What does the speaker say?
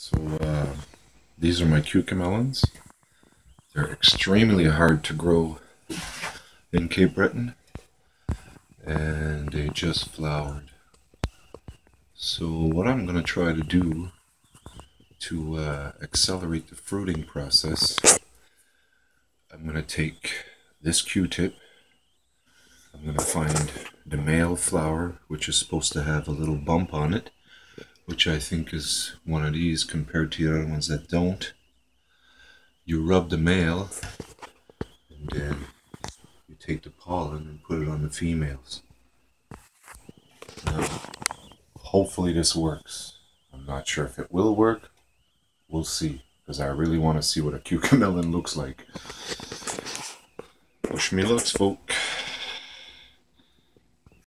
So uh, these are my cucamelons. They're extremely hard to grow in Cape Breton and they just flowered. So what I'm going to try to do to uh, accelerate the fruiting process, I'm going to take this Q-tip, I'm going to find the male flower, which is supposed to have a little bump on it, which I think is one of these compared to the other ones that don't. You rub the male, and then you take the pollen and put it on the females. Now, hopefully this works. I'm not sure if it will work. We'll see, because I really want to see what a cucamelon looks like. Wish me luck, folk.